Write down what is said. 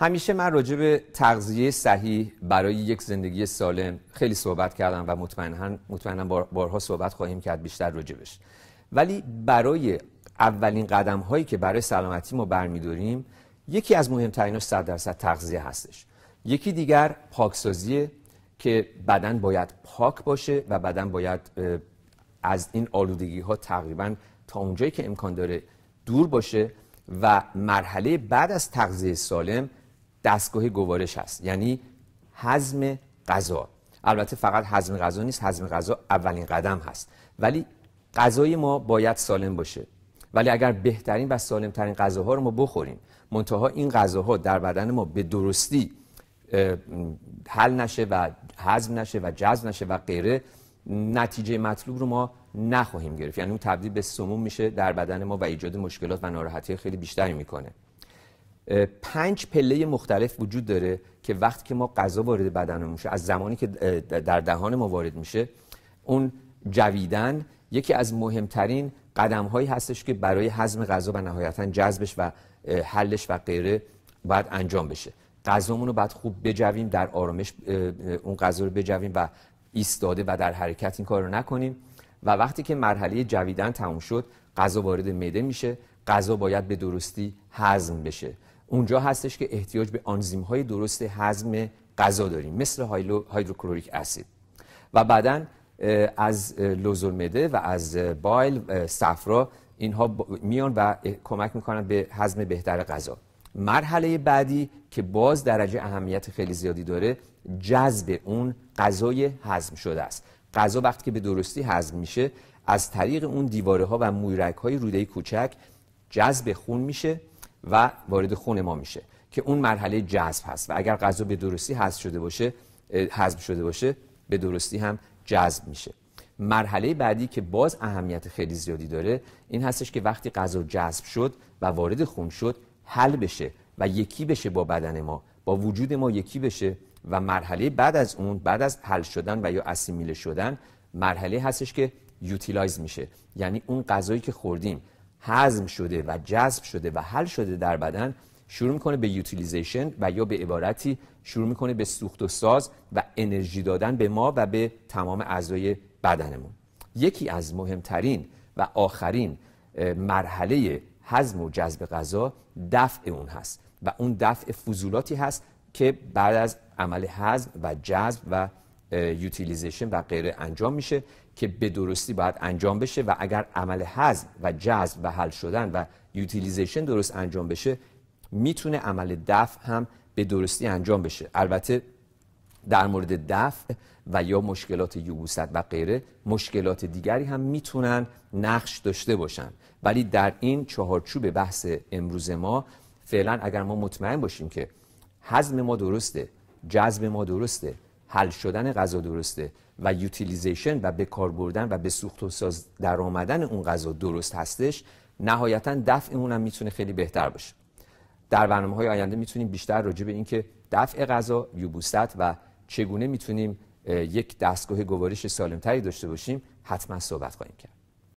همیشه من راجع به تغذیه صحیح برای یک زندگی سالم خیلی صحبت کردم و مطمئنا مطمئنا بارها صحبت خواهیم کرد بیشتر راجبش. ولی برای اولین قدم هایی که برای سلامتی ما برمیداریم یکی از مهمتریناش 100 درصد تغذیه هستش. یکی دیگر پاکسازیه که بدن باید پاک باشه و بدن باید از این آلودگی ها تقریبا تا اونجایی که امکان داره دور باشه و مرحله بعد از تغذیه سالم دستگاه گوارش هست یعنی هضم غذا. البته فقط هضم غذا نیست هضم غذا اولین قدم هست. ولی غذای ما باید سالم باشه. ولی اگر بهترین و سالمترین غذاها رو ما بخوریم منتها این غذاها در بدن ما به درستی حل نشه و هضم نشه و جذب نشه و غیره نتیجه مطلوب رو ما نخواهیم گرفت. یعنی اون تبدیل به سموم میشه در بدن ما و ایجاد مشکلات و ناراحتی خیلی بیشتری می‌کنه. پنج پله مختلف وجود داره که وقتی که ما غذا وارد بدن میشه از زمانی که در دهان ما وارد میشه اون جویدن یکی از مهمترین قدم هایی هستش که برای هضم غذا و نهایتا جذبش و حلش و غیره باید انجام بشه. غذامون رو باید خوب بجویم در آرامش اون غذا رو بجویم و ایستاده و در حرکت این کار رو نکنیم. و وقتی که مرحله جویدن تموم شد غذا وارد معده میشه غذا باید به درستی هضم بشه. اونجا هستش که احتیاج به آنزیم های درست هضم غذا داریم مثل هایدروکلوریک اسید. و بعدا از لوزالمعده و از بایل صفرا اینها میان و کمک می‌کنن به هضم بهتر غذا. مرحله بعدی که باز درجه اهمیت خیلی زیادی داره جذب اون غذای هضم شده است. غذا وقتی که به درستی هضم میشه از طریق اون دیواره ها و مویرک های روده کوچک جذب خون میشه و وارد خون ما میشه که اون مرحله جذب هست و اگر غذا به درستی هضم شده باشه هضم شده باشه به درستی هم جذب میشه. مرحله بعدی که باز اهمیت خیلی زیادی داره این هستش که وقتی غذا جذب شد و وارد خون شد حل بشه و یکی بشه با بدن ما با وجود ما یکی بشه و مرحله بعد از اون بعد از حل شدن و یا اسیمیله شدن مرحله هستش که utilize میشه. یعنی اون غذایی که خوردیم هضم شده و جذب شده و حل شده در بدن شروع می‌کنه به utilization و یا به عبارتی شروع می‌کنه به سوخت و ساز و انرژی دادن به ما و به تمام اعضای بدنمون. یکی از مهمترین و آخرین مرحله هضم و جذب غذا دفع اون هست و اون دفع فضولاتی هست که بعد از عمل هضم و جذب و utilization و غیره انجام میشه که به درستی باید انجام بشه و اگر عمل هضم و جذب و حل شدن و utilization درست انجام بشه می‌تونه عمل دفع هم به درستی انجام بشه. البته در مورد دفع و یا مشکلات یبوست و غیره مشکلات دیگری هم می‌تونن نقش داشته باشن. ولی در این چهارچوب بحث امروز ما فعلا اگر ما مطمئن باشیم که هضم ما درسته جذب ما درسته حل شدن غذا درسته و یوتیلیزیشن و به کار بردن و به سوخت و ساز در آمدن اون غذا درست هستش نهایتا دفع اون هم می‌تونه خیلی بهتر باشه. در برنامه های آینده می‌تونیم بیشتر راجع به اینکه دفع غذا یوبوست و چگونه می‌تونیم یک دستگاه گوارش سالمتری داشته باشیم حتما صحبت خواهیم کرد.